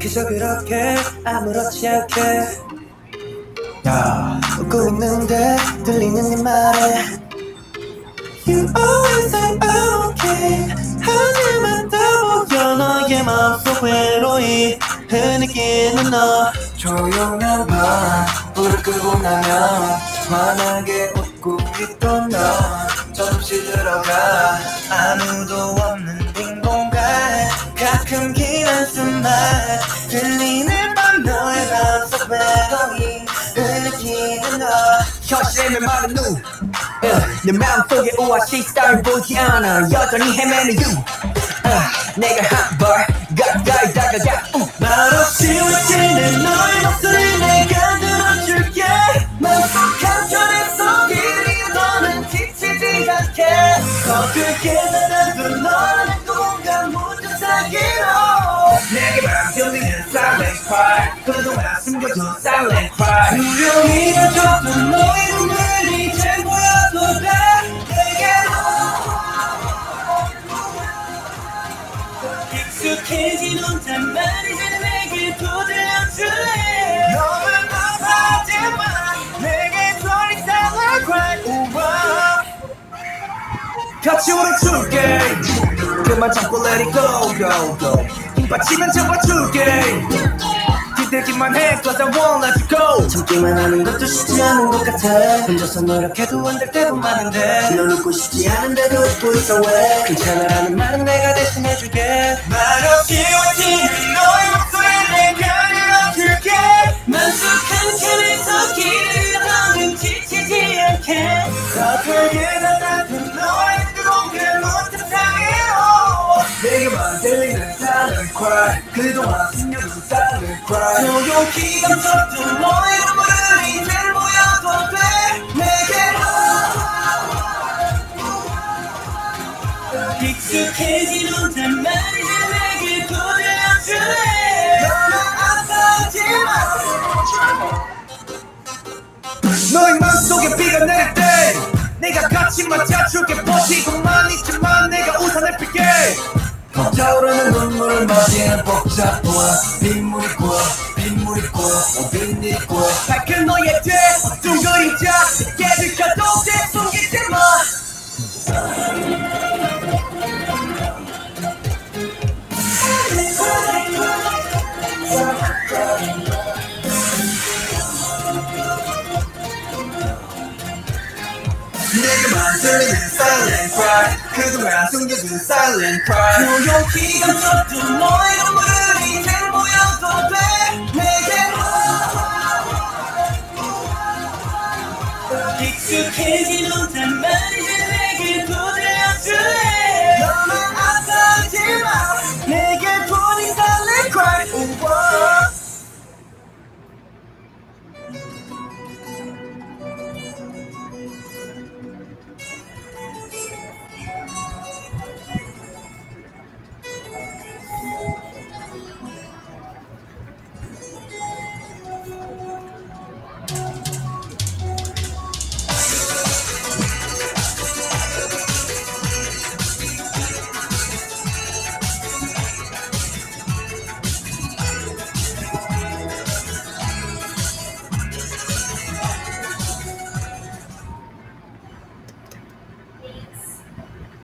그저 그렇게 아무렇지 않게. 야. 웃고 있는데 들리는 네 말에. You always say I'm okay. 하지만 또 보여 너의 마음속 외로이. 흐느끼는 너. 조용한 밤 불을 끄고 나면 환하게 웃고 있던 너. 조금씩 들어가 아무도 없는 현실의 많은 눈. 내 마음속에 오아시스 따윈 보지 않아 여전히 헤매는 you. 어, 내가 한발 가까이 다가가. 우. 말없이 외치는 너의 목소리 내가 들어줄게 맘속 한편에서 길이 너는 지치지 않게 서툴게 달아도 너는 공간 모두 사기로 내게만 들리는 silent cry. 그동안 숨겨둔 silent cry. 두려움이 가져도 익숙해진 혼잣말 이 제 내게 또 들려줄래 너는 아파하지만 내게 소리 silent cry 우와 같이 울어줄게. 그만 참고 let it go, go, go. 힘 빠지면 잡아줄게. 기대기만 해, cause I won't let you go. 참기만 하는 것도 쉽지 않은 것 같아. 혼자서 노력해도 안 될 때도 많은데. 넌 웃고 싶지 않은데도 웃고 있어 왜? 괜찮아라는 말은 내가 대신 해줄게. 말없이 외치는 너의 목소리 내가 들어줄게. 맘속 한켠에서 길을 너는 지치지 않게. 서툴게 달아든 너의 cry. 그동안 너의 맘속에 비가 내릴 때 내가 같이 빌게 벅차오르는 눈물을 맞이한 복잡보 내게만 들리는 silent cry. 그 동안 숨겨둔 silent cry. 조용히 감췄던 너의 눈물을